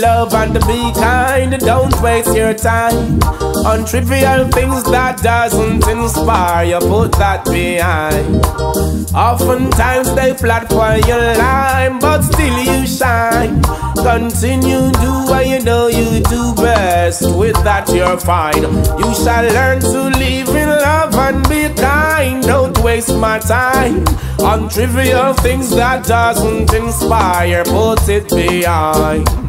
love and be kind. Don't waste your time on trivial things that doesn't inspire you. Put that behind. Oftentimes they plot for your life, but still you shine. Continue do what you know you do best. With that you're fine. You shall learn to live in love and be kind. Don't waste my time on trivial things that doesn't inspire. Put it behind.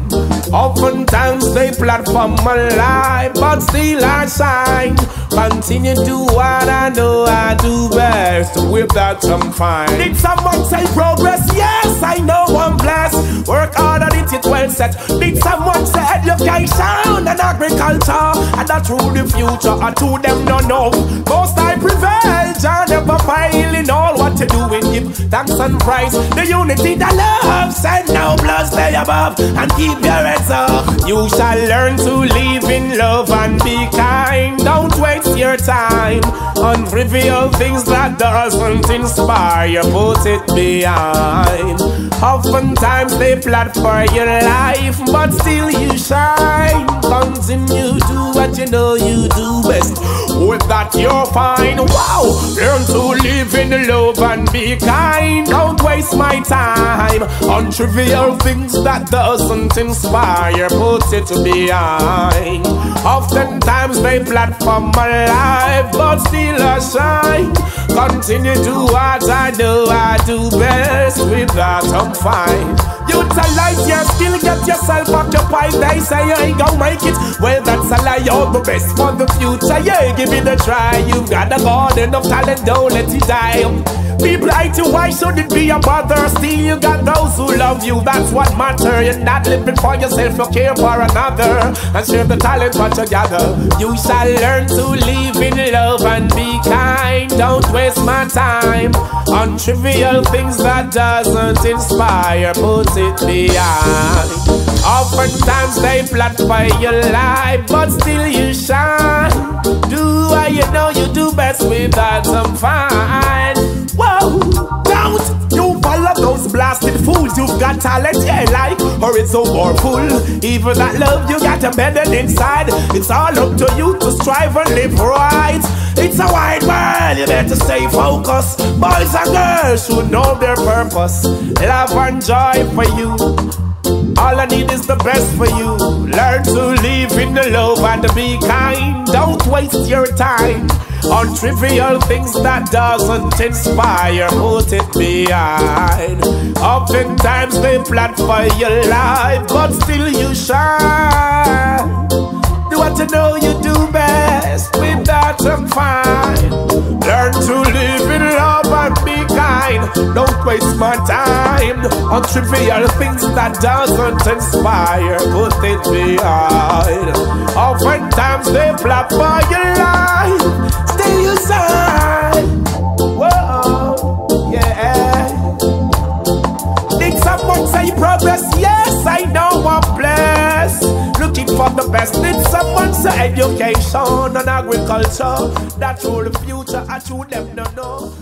Oftentimes they plot for my life, but still I shine. Continue do what I know I do best. With that I'm fine. Did someone say progress? Yes, I know I'm blessed. Work hard on it, well set. Did someone say education and agriculture? And that's through the future, I to them no know. Most I prevail, John never failing what. Give thanks and praise. The unity, that love, send no blood, stay above and keep your heads up. You shall learn to live in love and be kind. Don't waste your time on trivial things that doesn't inspire. Put it behind. Oftentimes they plot for your life, but still you shine. Continue do what you know you do best. With that you're fine. Wow, learn to live in love and be kind. Don't waste my time on trivial things that doesn't inspire. Put it behind. Oftentimes they plot for my life, but still I shine. Continue do what I do, I do best. With that I'm fine. Utilize your skill, get yourself occupied. They say you ain't gonna make it. Well, that's a lie. You're the best for the future. Yeah, give it a try. You've got a garden of talent, don't let it die. People hate you, why should it be a bother? Still, you got those who love you, that's what matter. You're not living for yourself, you care for another. And share the talent what you. You shall learn to live in love and be kind. Waste my time on trivial things that doesn't inspire. Put it behind. Oftentimes they plot for your life, but still you shine. Do what you know you do best with that I'm fine. Whoa, don't you follow those blasted fools. You've got talent, yeah, like, or it's so powerful. Even that love you got embedded inside. It's all up to you to strive and live right. It's a wide world, you better stay focused. Boys and girls should know their purpose. Love and joy for you. All I need is the best for you. Learn to live in the love and be kind. Don't waste your time on trivial things that doesn't inspire. Put it behind. Oftentimes they plot for your life, but still you shine. Do what you know you do best. With that I'm fine. Don't waste my time on trivial things that doesn't inspire. Put it behind. Oftentimes they plot for your life. Stay aside. Whoa, yeah. Did someone say progress? Yes, I know I'm blessed. Looking for the best. Did someone say education and agriculture? That's all the future. I should them no know.